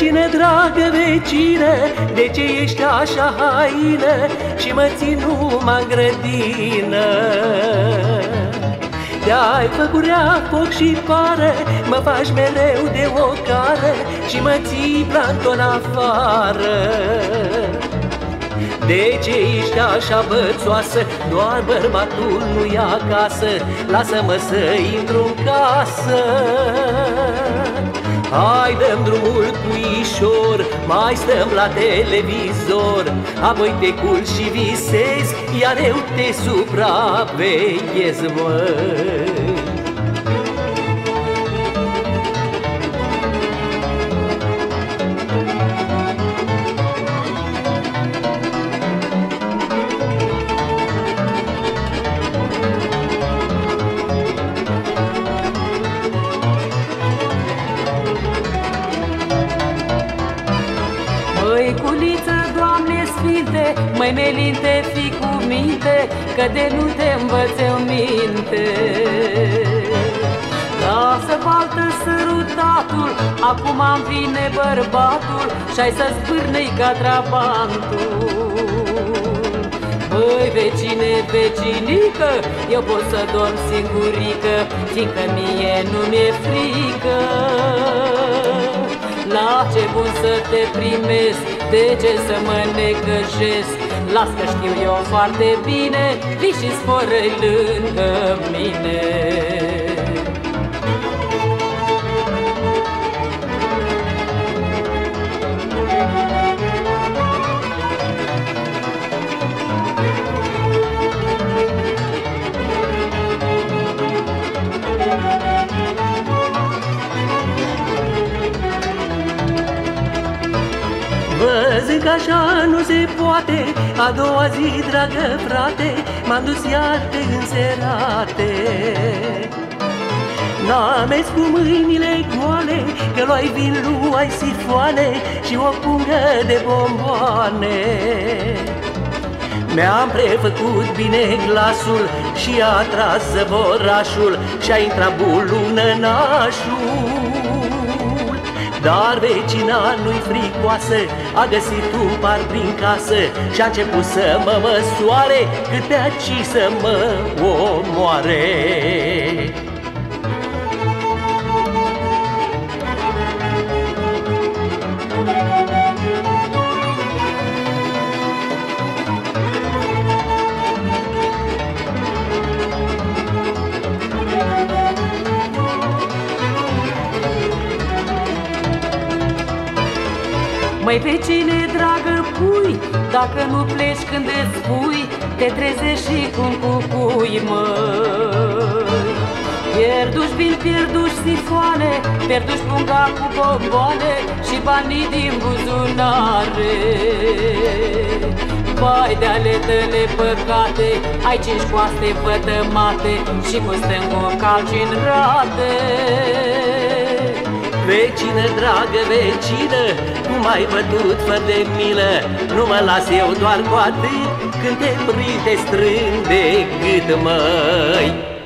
Vecine dragă, vecină, de ce ești așa haină Și mă ții numai în grădină? Te-ai făcut rea, foc și pară Mă faci mereu de ocară Și mă ții planton afară. De ce ești așa bățoasă? Doar bărbatul nu e acasă? Lasă-mă să intru în casă Hai dăm drumul puișor Mai stăm la televizor. Apoi te culci și visezi Iar eu te supraveghez, măi Măiculiță, Doamne Sfinte, mai melinte, fi cu minte, Că de nu te învăț eu minte. Lasă baltă sărutatul, acum am vine bărbatul Și-ai să spârnei ca trabantul Băi, vecine, vecinică, eu pot să dorm singurică Fiindcă mie nu mi-e frică La ce bun să te primesc, de ce să mă necăjesc Las că știu eu foarte bine, vii și sforă lângă mine Văzând că așa nu se poate. A doua zi, dragă frate M-am dus iar pe înserate. N-am mers cu mâinile goale Că luai vin, luai sifoane Și o pungă de bomboane. Mi-am prefăcut bine glasul și a tras zăvorașul Și-a intrat bulună nașul dar vecina nu-i fricoasă A găsit un par prin casă Și-a început să mă măsoare Cât pe aici să mă omoare Măi, pe cine dragă pui, dacă nu pleci când îți spui, te trezești și cum cucui, măi. Pierduși vin, pierduși sifoane, pierduși punga cu bomboane și banii din buzunare. Vai de ale tale păcate, ai cinci coaste vătămate și cu stângul calci în rate. Vecină, dragă vecină, cum ai bătut fără de milă. Nu mă las eu doar cu atât, când te prind te strâng de gât, măi